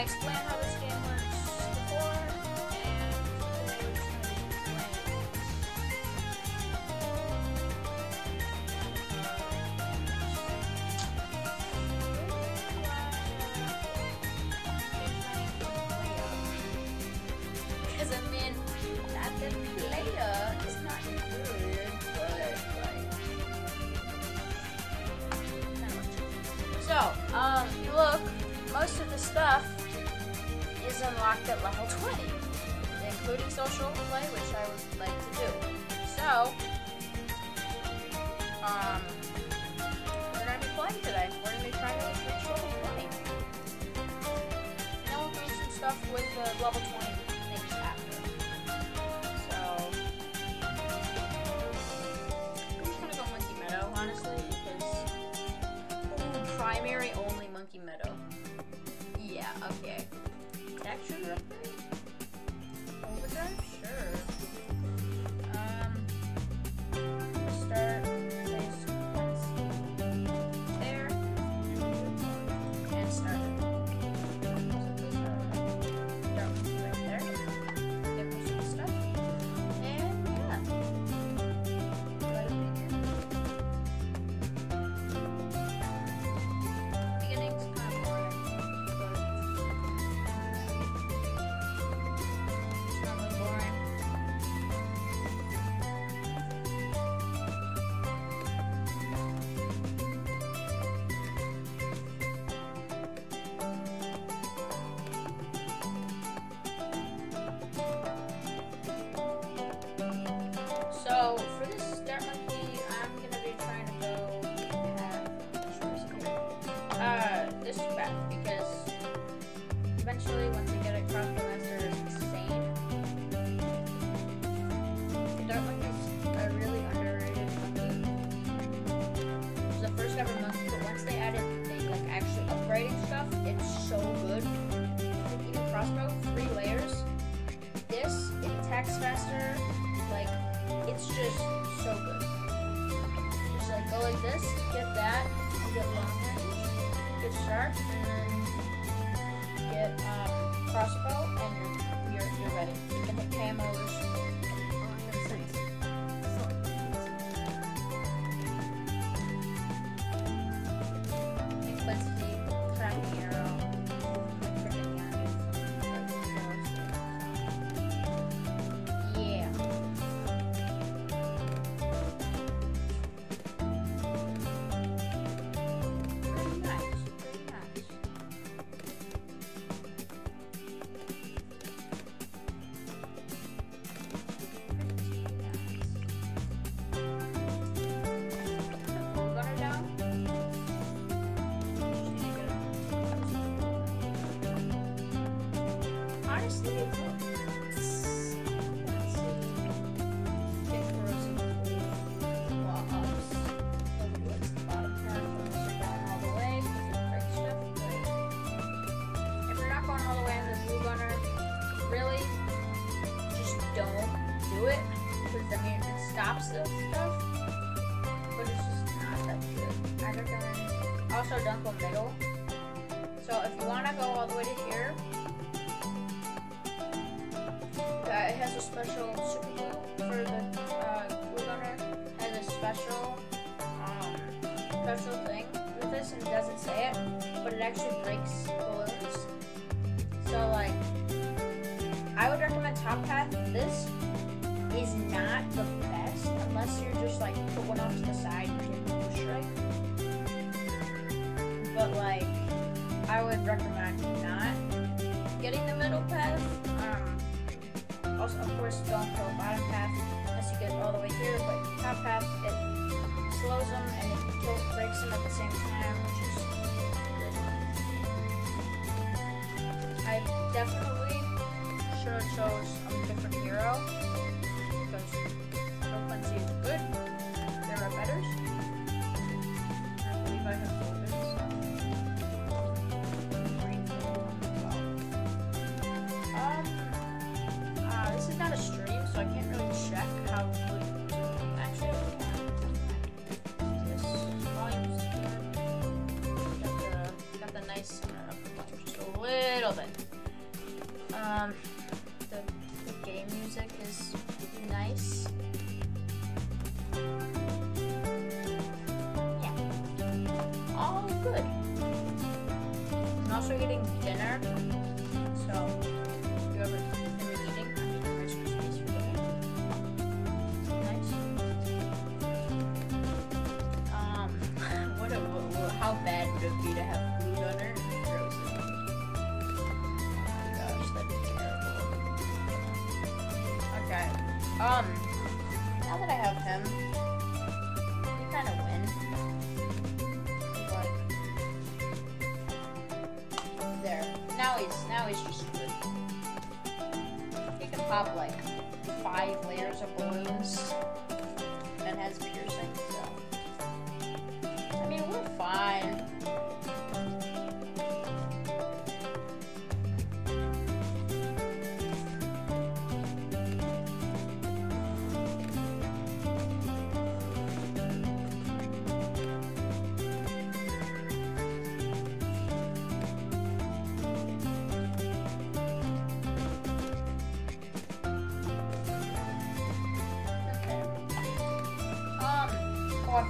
I explained unlocked at level 20, including social play, which I would like to do. So, um, we're gonna be playing today. We're gonna be trying to reach level 20. And then we'll do some stuff with the level 20 things after. So, I'm just gonna go Monkey Meadow, honestly, because primary only Also, middle. So if you want to go all the way to here, it has a special super glue for the uh, glue gunner. Has a special um, special thing with this, and it doesn't say it, but it actually breaks balloons. So like, I would recommend Top Path. This is not the best unless you're just like put one off to the side and get glue strike. But like, I would recommend not getting the middle path. Um, also, of course, don't go bottom path unless you get all the way here. But top path, it slows them and it kills, breaks them at the same time, which is good. I definitely should have chose a different hero because um, the, the game music is nice. Yeah, all good. I'm also getting dinner, so if you ever I nice. Um, what how bad would it be to have? Um, now that I have him, we kind of win. But there. Now he's now he's just good. He can pop like five layers of balloons.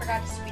forgot to speak.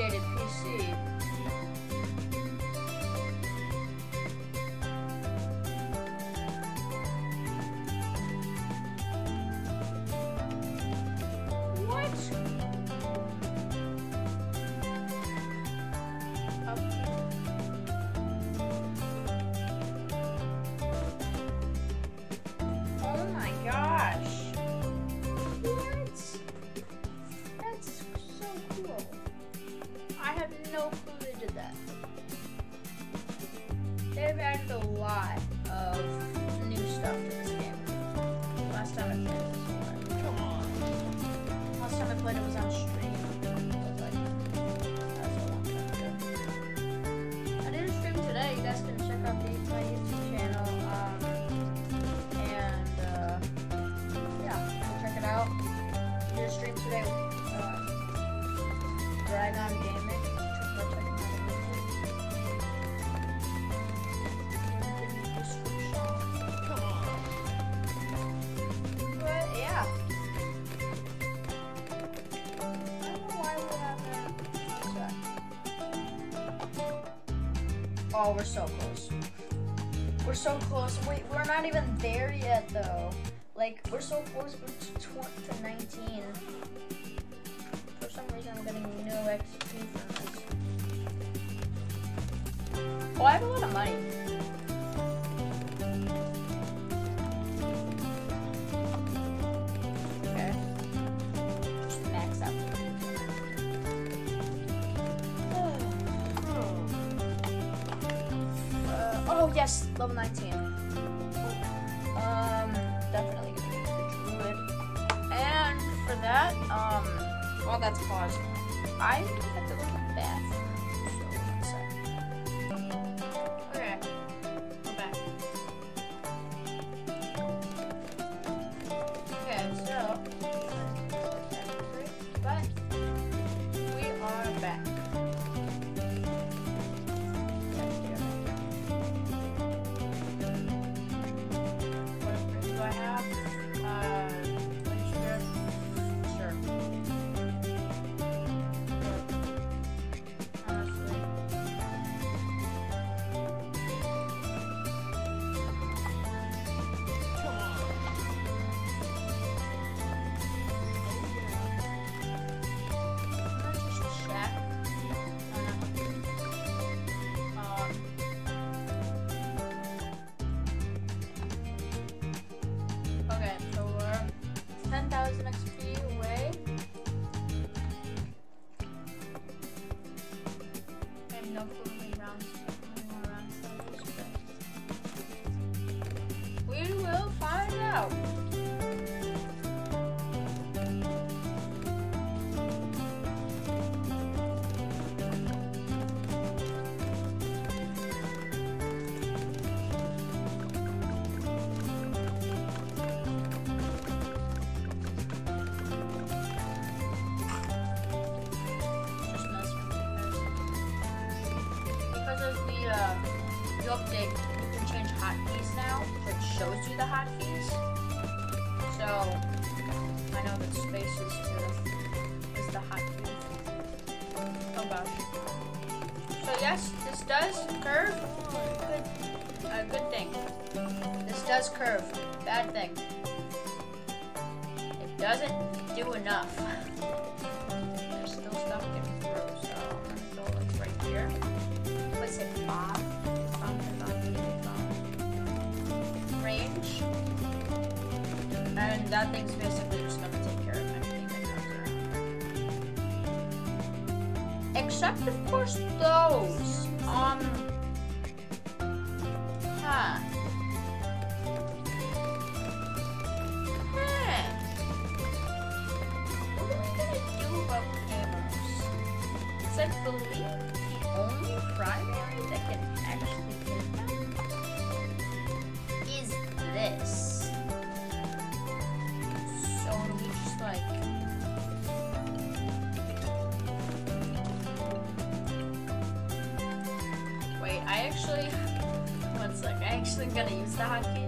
devastated PC. Oh, we're so close. We're so close. Wait, we're not even there yet, though. Like, we're so close to, to 19. For some reason, I'm getting no XP from this. Oh, I have a lot of money. Oh, yes, level 19. Um, definitely gonna use the druid. And for that, um, well, that's pause. I have to look fast. does curve, bad thing. It doesn't do enough. There's still stuff getting through, so I'm gonna throw right here. What's it, Bob? Range. And that thing's basically just gonna take care of anything that comes around. Except, of course, those. Um. Huh. actually, one sec, I actually gonna use the hotkey.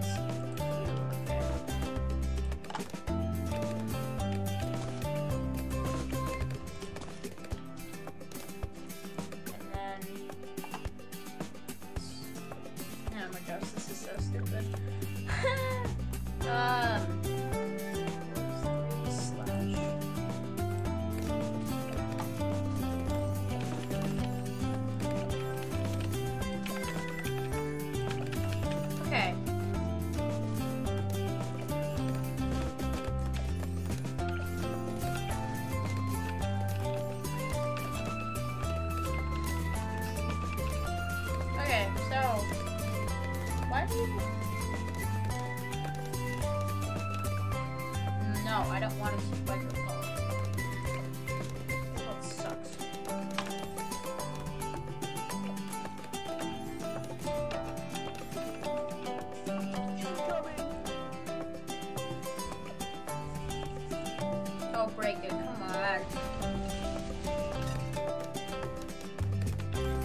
like it. Come on.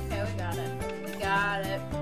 Okay, we got it. We got it.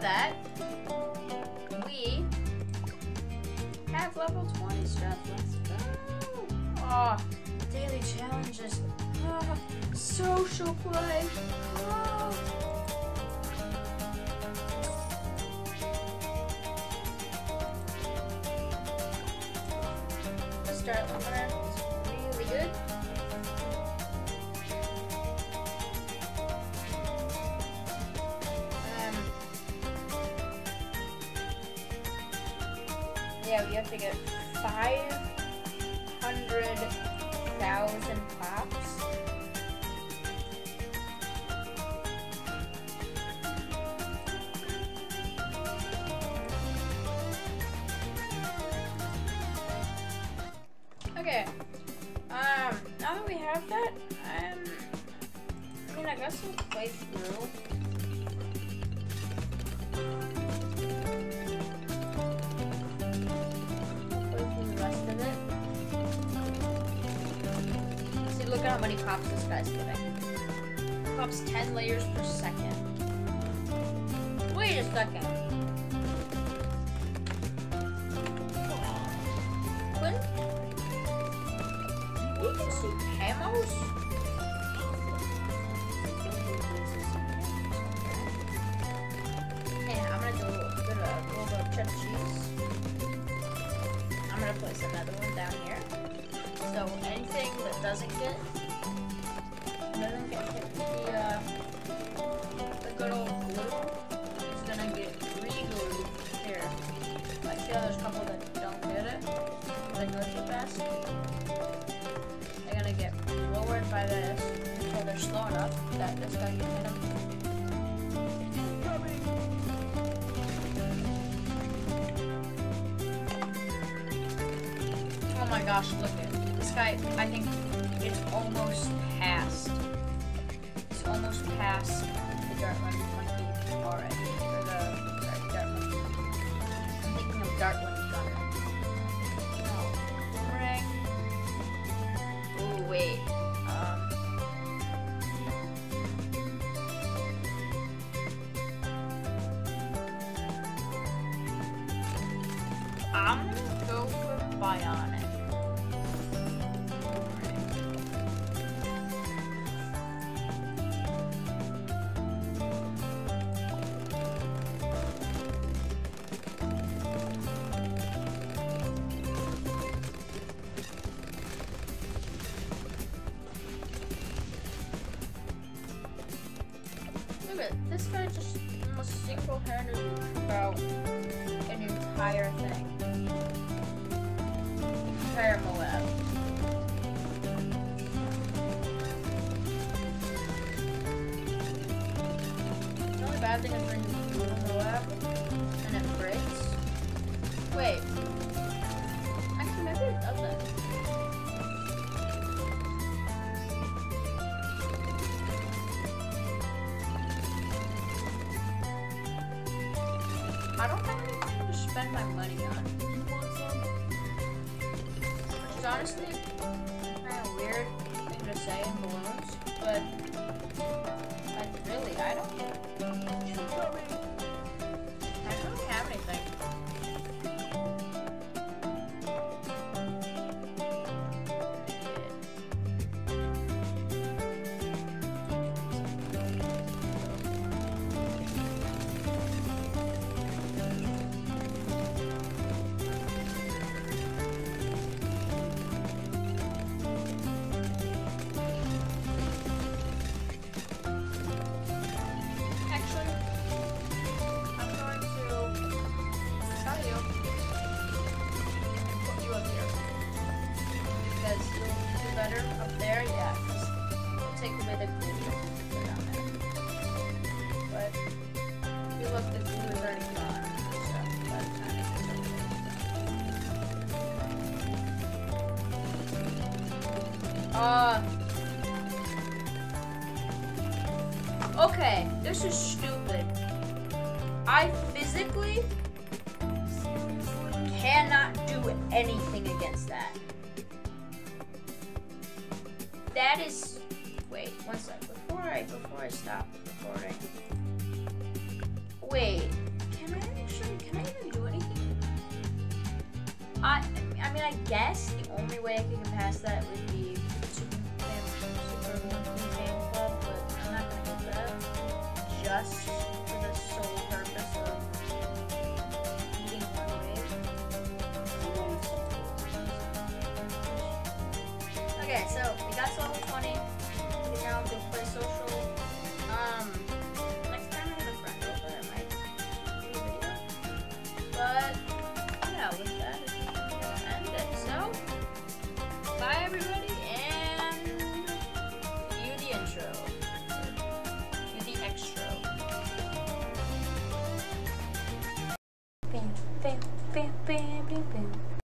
That we have level 20 stuff. Let's go. Oh, daily challenges. Oh, social play. Oh. Start limiter is really good. To get 500,000 pops. Okay. Um, now that we have that, um, I mean, I guess we'll play through. How many pops this guy's giving. Pops 10 layers per second. Wait a second. Can see camos? I'm gonna place another one down here. So anything that doesn't get Oh my gosh, look at this guy. I think it's almost past. The Dartling monkey already. Or the sorry. I'm thinking of Dartling Gunner. No. Boomerang. Ooh, wait. Um. I'm gonna go for Bionic. This guy just almost single-handedly took out an entire thing. Entire Moab. Honestly Okay, this is stupid. I physically cannot do anything. Okay, so we got to level 20. We now can play social.